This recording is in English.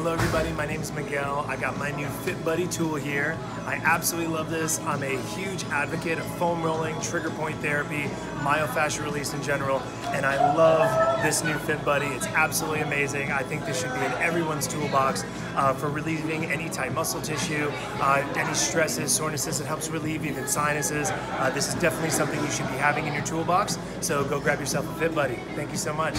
Hello everybody, my name is Miguel. I got my new Fit Buddy tool here. I absolutely love this. I'm a huge advocate of foam rolling, trigger point therapy, myofascial release in general, and I love this new Fit Buddy. It's absolutely amazing. I think this should be in everyone's toolbox uh, for relieving any tight muscle tissue, uh, any stresses, sorenesses. It helps relieve even sinuses. Uh, this is definitely something you should be having in your toolbox, so go grab yourself a Fit Buddy. Thank you so much.